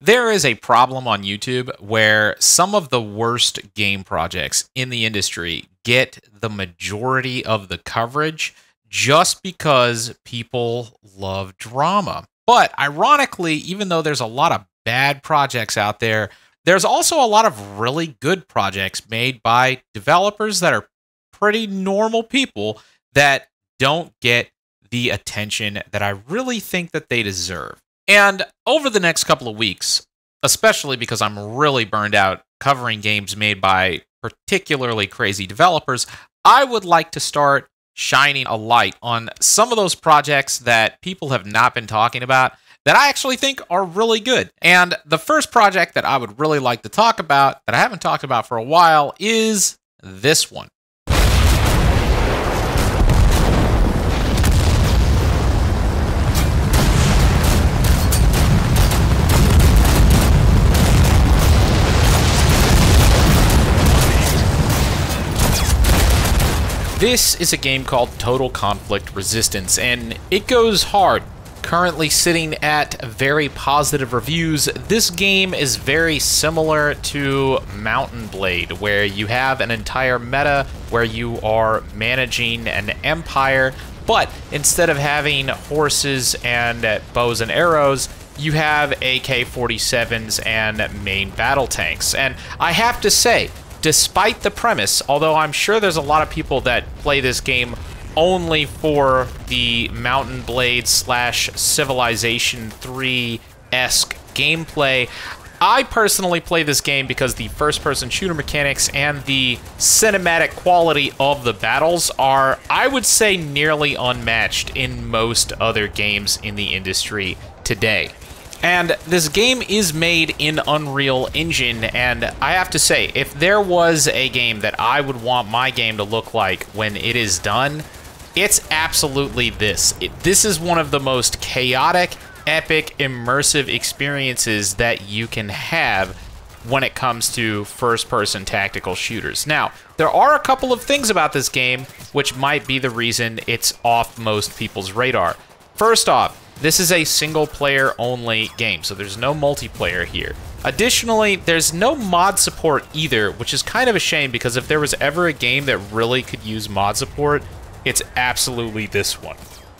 There is a problem on YouTube where some of the worst game projects in the industry get the majority of the coverage just because people love drama. But ironically, even though there's a lot of bad projects out there, there's also a lot of really good projects made by developers that are pretty normal people that don't get the attention that I really think that they deserve. And over the next couple of weeks, especially because I'm really burned out covering games made by particularly crazy developers, I would like to start shining a light on some of those projects that people have not been talking about that I actually think are really good. And the first project that I would really like to talk about that I haven't talked about for a while is this one. This is a game called Total Conflict Resistance, and it goes hard. Currently sitting at very positive reviews, this game is very similar to Mount and Blade, where you have an entire meta where you are managing an empire, but instead of having horses and bows and arrows, you have AK-47s and main battle tanks. And I have to say, despite the premise, although I'm sure there's a lot of people that play this game only for the Mount and Blade slash Civilization 3-esque gameplay, I personally play this game because the first-person shooter mechanics and the cinematic quality of the battles are, I would say, nearly unmatched in most other games in the industry today. And this game is made in Unreal Engine, and I have to say, if there was a game that I would want my game to look like when it is done, it's absolutely this. It, this is one of the most chaotic, epic, immersive experiences that you can have when it comes to first-person tactical shooters. Now, there are a couple of things about this game which might be the reason it's off most people's radar. First off, this is a single player only game, so there's no multiplayer here. Additionally, there's no mod support either, which is kind of a shame because if there was ever a game that really could use mod support, it's absolutely this one.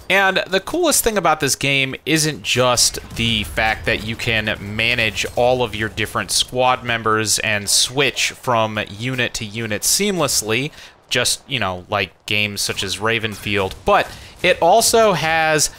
And the coolest thing about this game isn't just the fact that you can manage all of your different squad members and switch from unit to unit seamlessly, just, you know, like games such as Ravenfield, but it also has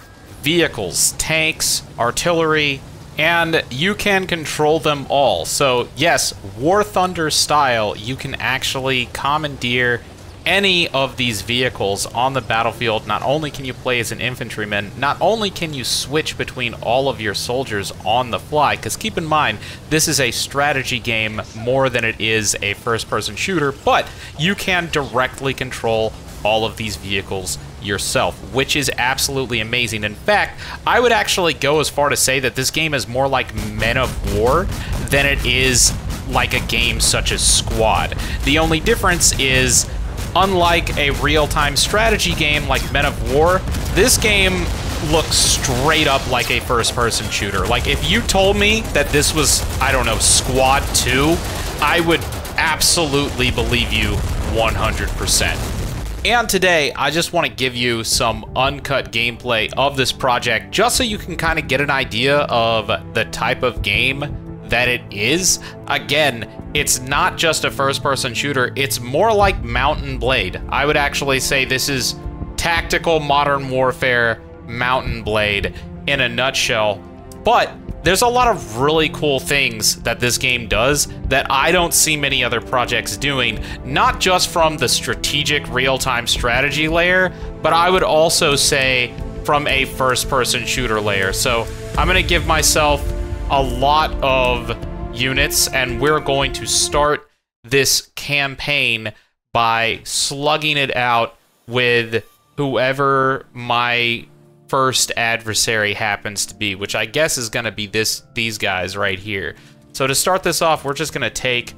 vehicles, tanks, artillery, and you can control them all. So yes, War Thunder style, you can actually commandeer any of these vehicles on the battlefield. Not only can you play as an infantryman, not only can you switch between all of your soldiers on the fly, because keep in mind, this is a strategy game more than it is a first-person shooter, but you can directly control all of these vehicles yourself, which is absolutely amazing. In fact, I would actually go as far to say that this game is more like Men of War than it is like a game such as Squad. The only difference is, unlike a real-time strategy game like Men of War, this game looks straight up like a first-person shooter. Like, if you told me that this was, I don't know, Squad 2, I would absolutely believe you 100%. And today, I just want to give you some uncut gameplay of this project, just so you can kind of get an idea of the type of game that it is. Again, it's not just a first-person shooter, it's more like Mount and Blade. I would actually say this is tactical modern warfare Mount and Blade in a nutshell. But there's a lot of really cool things that this game does that I don't see many other projects doing, not just from the strategic real-time strategy layer, but I would also say from a first-person shooter layer. So I'm going to give myself a lot of units, and we're going to start this campaign by slugging it out with whoever my first adversary happens to be, which I guess is going to be this these guys right here. So to start this off, we're just going to take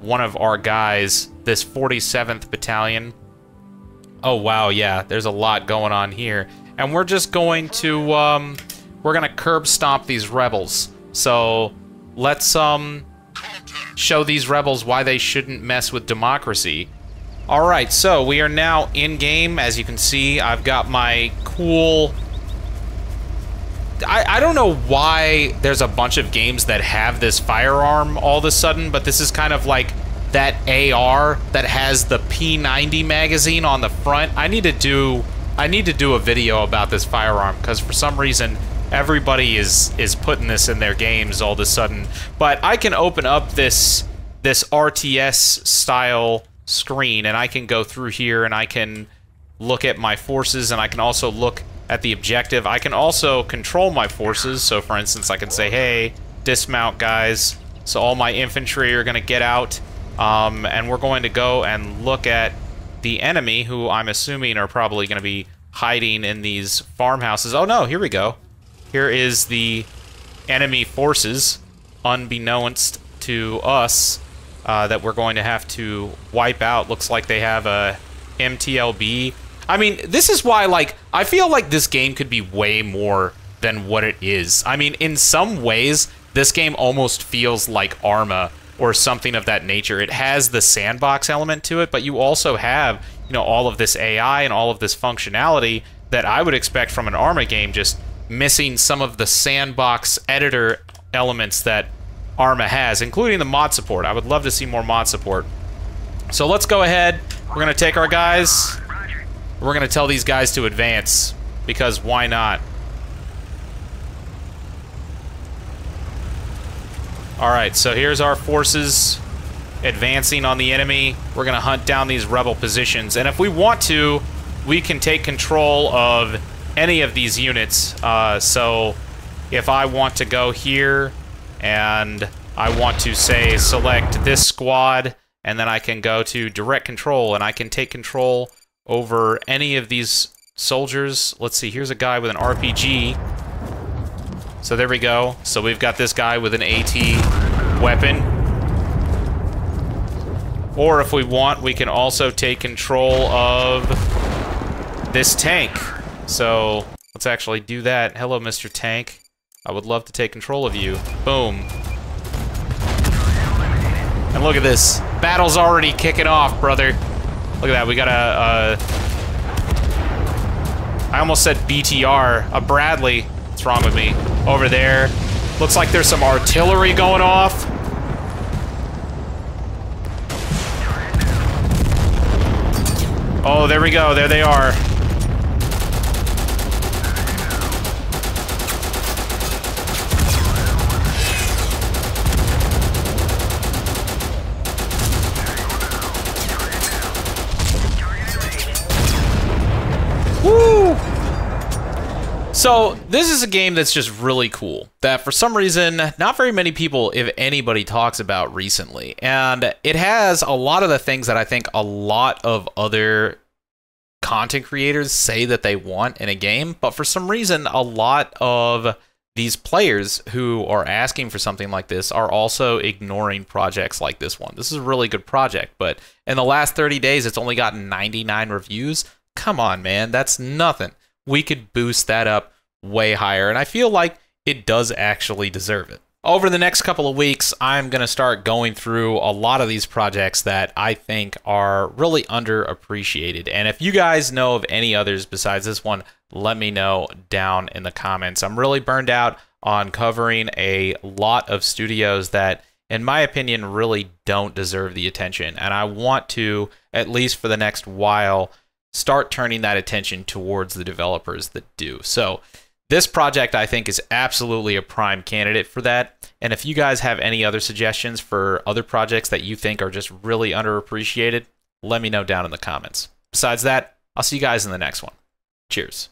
one of our guys, this 47th Battalion. Oh, wow, yeah, there's a lot going on here. And we're just going to, um, we're going to curb stomp these rebels. So let's um show these rebels why they shouldn't mess with democracy. All right, so we are now in game. As you can see, I've got my cool. I, I don't know why there's a bunch of games that have this firearm all of a sudden, but this is kind of like that AR that has the P90 magazine on the front. I need to do I need to do a video about this firearm because for some reason everybody is is putting this in their games all of a sudden. But I can open up this this RTS style screen and I can go through here and I can look at my forces and I can also look at the objective. I can also control my forces. So for instance, I can say, hey, dismount guys. So all my infantry are going to get out um, and we're going to go and look at the enemy, who I'm assuming are probably going to be hiding in these farmhouses. Oh no, here we go. Here is the enemy forces, unbeknownst to us, uh, that we're going to have to wipe out. Looks like they have a MTLB. I mean, this is why, like, I feel like this game could be way more than what it is. I mean, in some ways, this game almost feels like Arma or something of that nature. It has the sandbox element to it, but you also have, you know, all of this AI and all of this functionality that I would expect from an Arma game just missing some of the sandbox editor elements that Arma has, including the mod support. I would love to see more mod support. So let's go ahead. We're going to take our guys. We're going to tell these guys to advance, because why not? Alright, so here's our forces advancing on the enemy. We're going to hunt down these rebel positions. And if we want to, we can take control of any of these units. Uh, so if I want to go here and I want to, say, select this squad, and then I can go to direct control, and I can take control over any of these soldiers. Let's see, here's a guy with an RPG. So there we go. So we've got this guy with an AT weapon. Or if we want, we can also take control of this tank. So let's actually do that. Hello, Mr. Tank. I would love to take control of you. Boom. And look at this. Battle's already kicking off, brother. Look at that. We got a... a I almost said BTR. A Bradley. What's wrong with me? Over there. Looks like there's some artillery going off. Oh, there we go. There they are. So, this is a game that's just really cool. That for some reason, not very many people, if anybody, talks about recently. And it has a lot of the things that I think a lot of other content creators say that they want in a game. But for some reason, a lot of these players who are asking for something like this are also ignoring projects like this one. This is a really good project, but in the last 30 days, it's only gotten 99 reviews. Come on, man, that's nothing we could boost that up way higher. And I feel like it does actually deserve it. Over the next couple of weeks, I'm going to start going through a lot of these projects that I think are really underappreciated. And if you guys know of any others besides this one, let me know down in the comments. I'm really burned out on covering a lot of studios that, in my opinion, really don't deserve the attention. And I want to, at least for the next while, start turning that attention towards the developers that do. So this project I think is absolutely a prime candidate for that. And if you guys have any other suggestions for other projects that you think are just really underappreciated, let me know down in the comments. Besides that, I'll see you guys in the next one. Cheers.